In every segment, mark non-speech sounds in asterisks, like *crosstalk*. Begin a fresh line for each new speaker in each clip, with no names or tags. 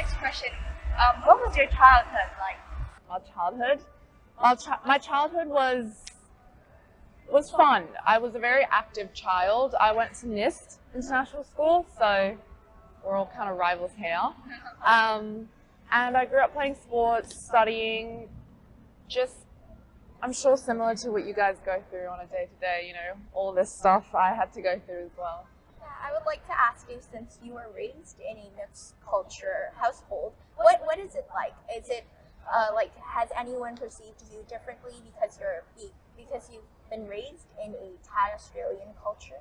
next question. Um, what was your childhood like?
My childhood, my, chi- my childhood was was fun. I was a very active child. I went to NIST International School, so we're all kind of rivals here. *laughs* Um, and I grew up playing sports, studying, just I'm sure similar to what you guys go through on a day to day. You know, all this stuff I had to go through as well.
Would like to ask you, since you were raised in a mixed culture household, what what is it like? Is it uh, like has anyone perceived you differently because you're because you've been raised in a Thai Australian culture?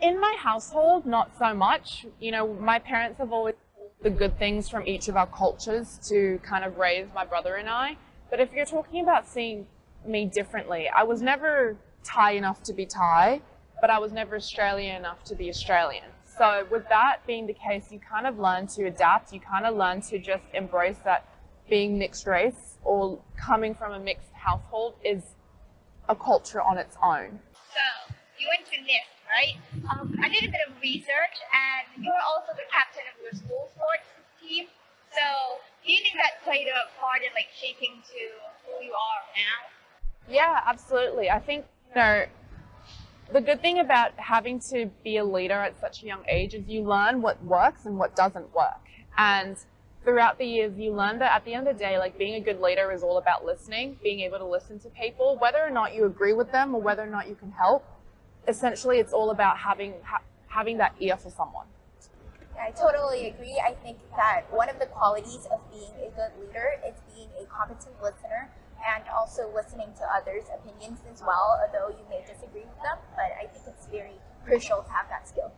In my household, not so much. You know, my parents have always the good things from each of our cultures to kind of raise my brother and I. But if you're talking about seeing me differently, I was never Thai enough to be Thai, but I was never Australian enough to be Australian. So with that being the case, you kind of learn to adapt. You kind of learn to just embrace that being mixed race or coming from a mixed household is a culture on its own.
So you went to NIST, right? Um, I did a bit of research, and you're also the captain of your school sports team. So do you think that played a part in like shaping to who you are now?
Yeah, absolutely. I think you know the good thing about having to be a leader at such a young age is you learn what works and what doesn't work. And throughout the years, you learn that at the end of the day, like being a good leader is all about listening, being able to listen to people, whether or not you agree with them or whether or not you can help. Essentially, it's all about having ha- having that ear for someone.
I totally agree. I think that one of the qualities of being a good leader is being a competent listener and also listening to others' opinions as well, although you may disagree with them. But I think it's very crucial to have that skill.